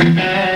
Amen.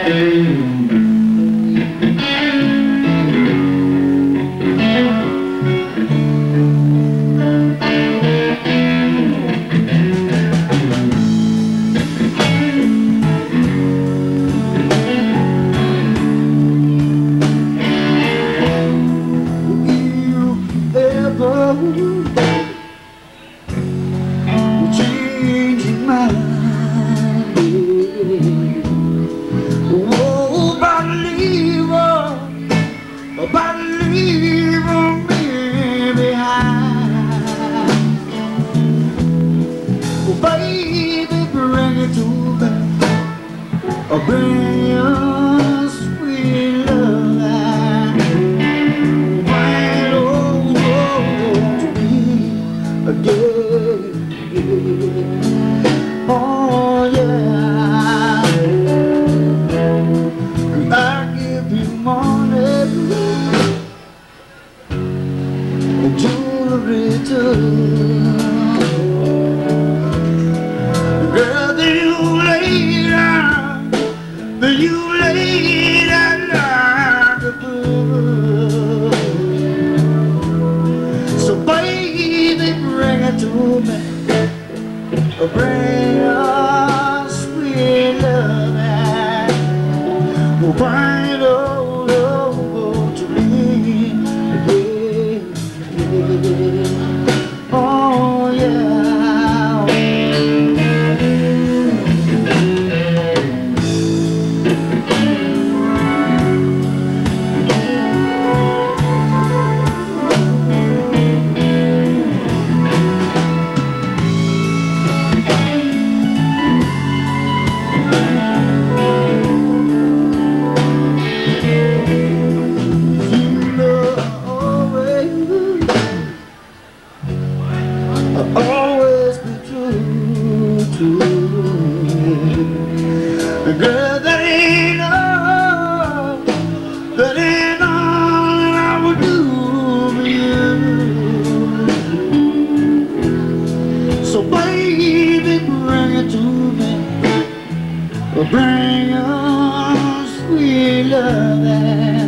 Girl, do you lay down, do you lay down like a? So baby, bring it to me, oh, bring us sweet love. Oh, to me. Girl, that ain't all, that ain't all I would do for you. So baby, bring it to me, bring your sweet love.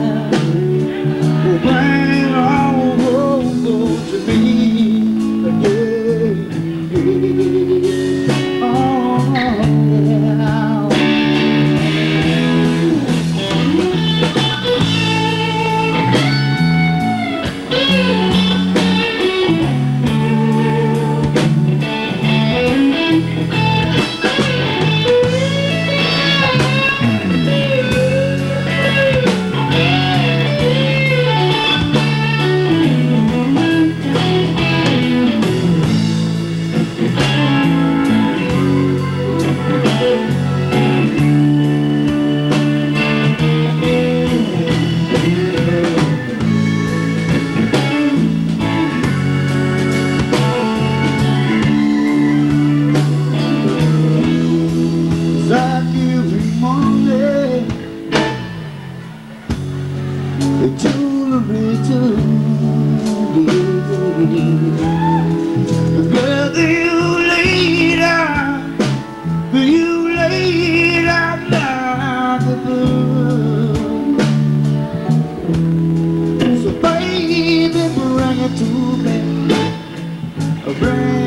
A rain.